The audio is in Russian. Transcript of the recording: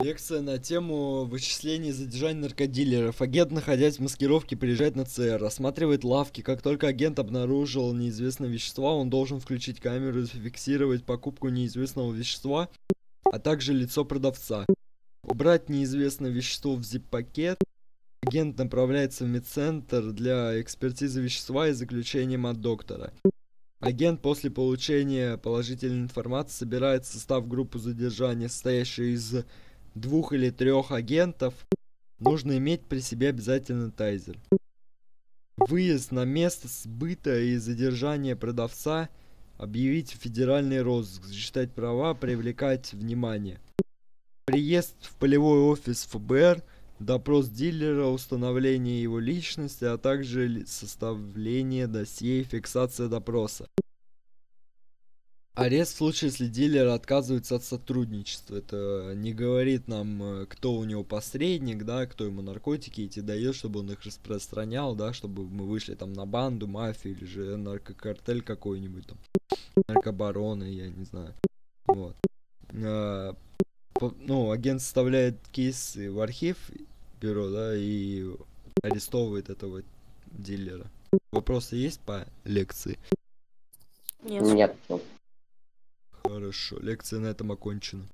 Лекция на тему вычисления и задержания наркодилеров. Агент, находясь в маскировке, приезжает на ЦР, осматривает лавки. Как только агент обнаружил неизвестное вещество, он должен включить камеру и зафиксировать покупку неизвестного вещества, а также лицо продавца. Убрать неизвестное вещество в zip-пакет. Агент направляется в медцентр для экспертизы вещества и заключением от доктора. Агент после получения положительной информации собирает состав группу задержания, состоящую из двух или трех агентов, нужно иметь при себе обязательно тайзер. Выезд на место сбыта и задержания продавца, объявить федеральный розыск, зачитать права, привлекать внимание. Приезд в полевой офис ФБР, допрос дилера, установление его личности, а также составление досье и фиксация допроса. Арест в случае, если дилер отказывается от сотрудничества. Это не говорит нам, э, кто у него посредник, да, кто ему наркотики эти дает, чтобы он их распространял, да, чтобы мы вышли там на банду, мафию или же наркокартель какой-нибудь там, наркобароны, я не знаю. Вот. А, по, ну, агент составляет кейс в архив бюро, да, и арестовывает этого дилера. Вопросы есть по лекции? Нет. Нет. Хорошо, лекция на этом окончена.